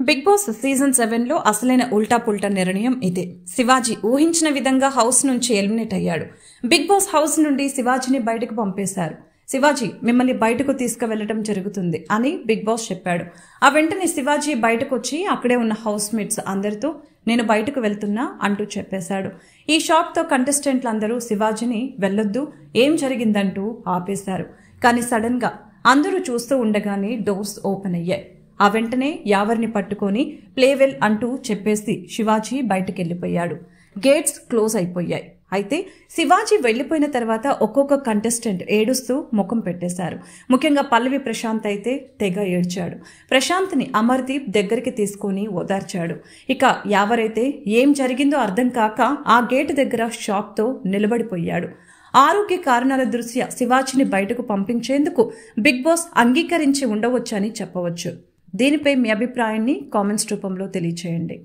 Big boss season సెవెన్లో అసలైన ఉల్టా పుల్టా నిర్ణయం ఇదే. శివాజీ ఊహించిన విధంగా హౌస్ నుంచి ఎలిమినేట్ అయ్యాడు. బిగ్ బాస్ హౌస్ నుండి శివాజీని బయటకు పంపేశారు. శివాజీ మిమ్మల్ని బయటకు తీసుకువెళ్ళడం జరుగుతుంది అని బిగ్ బాస్ చెప్పాడు. ఆ వెంటనే శివాజీ బయటకు వచ్చి అక్కడే ఉన్న హౌస్ మేట్స్ అందరితో నేను బయటకు వెళ్తున్నా అంటూ చెప్పేశాడు. ఈ షాక్తో కంటెస్టెంట్లు అందరూ శివాజీని వెళ్ళొద్దు ఏం జరిగిందంటూ ఆపేశారు. కానీ సడన్గా అందరూ చూస్తూ ఉండగానే డోర్స్ ఓపెన్ అయ్యాయి. ఆ వెంటనే యావర్ని పట్టుకొని ప్లేవెల్ అంటూ చెప్పేసి శివాజీ బయటకెళ్ళిపోయాడు. గేట్స్ క్లోజ్ అయిపోయాయి. అయితే శివాజీ వెళ్ళిపోయిన తర్వాత ఒక్కొక్క కంటెస్టెంట్ ఏడుస్తూ ముఖం పెట్టేశారు. ముఖ్యంగా పల్లవి ప్రశాంత్ అయితే తెగ ఏడ్చాడు. ప్రశాంత్ని అమర్దీప్ దగ్గరికి తీసుకొని ఓదార్చాడు. ఇక యావరైతే ఏం జరిగిందో అర్థం కాక ఆ గేట్ దగ్గర షాక్తో నిలబడిపోయాడు. ఆరోగ్య కారణాల దృష్ట్యా శివాజీని బయటకు పంపించేందుకు బిగ్ బాస్ అంగీకరించి ఉండవచ్చని చెప్పవచ్చు. దీనిపై మీ అభిప్రాయాన్ని కామెంట్స్ రూపంలో తెలియచేయండి.